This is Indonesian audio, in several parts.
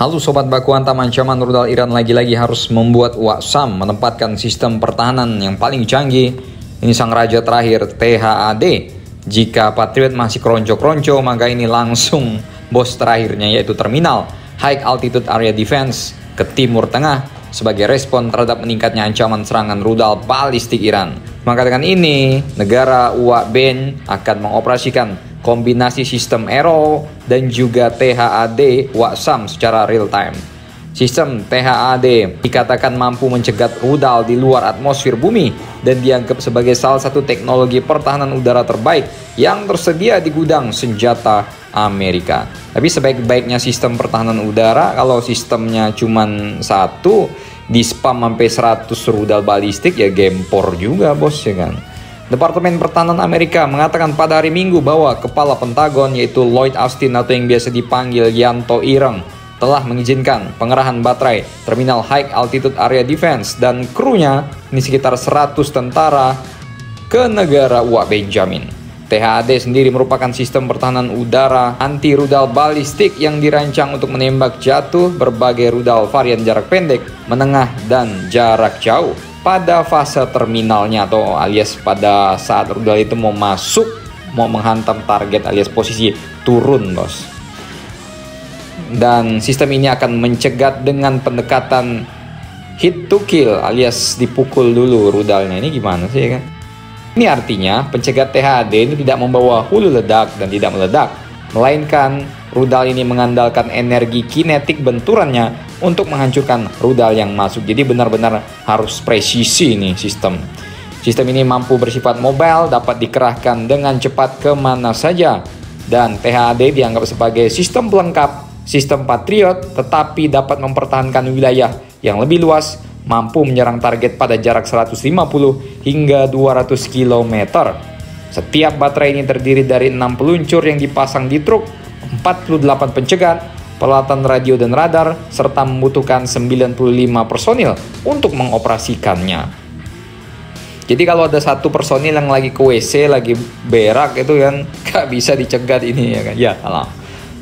Halo Sobat Baku Hantam, ancaman rudal Iran lagi-lagi harus membuat Waksam menempatkan sistem pertahanan yang paling canggih. Ini sang raja terakhir THAD. Jika Patriot masih keronco-keronco, maka ini langsung bos terakhirnya yaitu terminal High Altitude Area Defense ke timur tengah sebagai respon terhadap meningkatnya ancaman serangan rudal balistik Iran. Maka dengan ini, negara UAB akan mengoperasikan kombinasi sistem Aero dan juga THAD Waksam secara real time. Sistem THAD dikatakan mampu mencegat rudal di luar atmosfer bumi dan dianggap sebagai salah satu teknologi pertahanan udara terbaik yang tersedia di gudang senjata Amerika. Tapi sebaik-baiknya sistem pertahanan udara kalau sistemnya cuma satu di spam sampai 100 rudal balistik ya gempor juga bos ya kan. Departemen Pertahanan Amerika mengatakan pada hari Minggu bahwa Kepala Pentagon yaitu Lloyd Austin atau yang biasa dipanggil Yanto Ireng telah mengizinkan pengerahan baterai Terminal High Altitude Area Defense dan krunya ini sekitar 100 tentara ke negara Uak Benjamin. THAD sendiri merupakan sistem pertahanan udara anti rudal balistik yang dirancang untuk menembak jatuh berbagai rudal varian jarak pendek, menengah, dan jarak jauh pada fase terminalnya atau alias pada saat rudal itu mau masuk mau menghantam target alias posisi turun bos. Dan sistem ini akan mencegat dengan pendekatan hit to kill alias dipukul dulu rudalnya. Ini gimana sih kan? Ini artinya pencegat THD ini tidak membawa hulu ledak dan tidak meledak melainkan rudal ini mengandalkan energi kinetik benturannya untuk menghancurkan rudal yang masuk. Jadi benar-benar harus presisi nih sistem. Sistem ini mampu bersifat mobile, dapat dikerahkan dengan cepat ke mana saja. Dan THAD dianggap sebagai sistem pelengkap, sistem patriot, tetapi dapat mempertahankan wilayah yang lebih luas, mampu menyerang target pada jarak 150 hingga 200 km. Setiap baterai ini terdiri dari 6 peluncur yang dipasang di truk 48 pencegat, peralatan radio dan radar, serta membutuhkan 95 personil untuk mengoperasikannya. Jadi kalau ada satu personil yang lagi ke WC, lagi berak itu kan gak bisa dicegat ini ya kan. Ya, salah.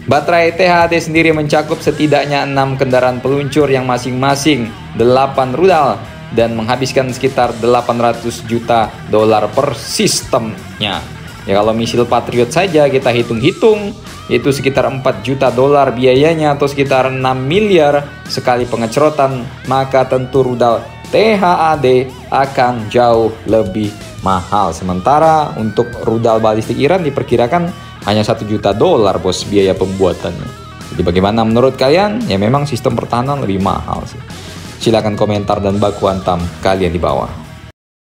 Baterai THD sendiri mencakup setidaknya 6 kendaraan peluncur yang masing-masing 8 rudal dan menghabiskan sekitar 800 juta dolar per sistemnya. Ya kalau misil Patriot saja kita hitung-hitung itu sekitar 4 juta dolar biayanya atau sekitar 6 miliar sekali pengecerotan, maka tentu rudal THAD akan jauh lebih mahal. Sementara untuk rudal balistik Iran diperkirakan hanya 1 juta dolar bos biaya pembuatannya. Jadi bagaimana menurut kalian? Ya memang sistem pertahanan lebih mahal sih. Silahkan komentar dan baku hantam kalian di bawah.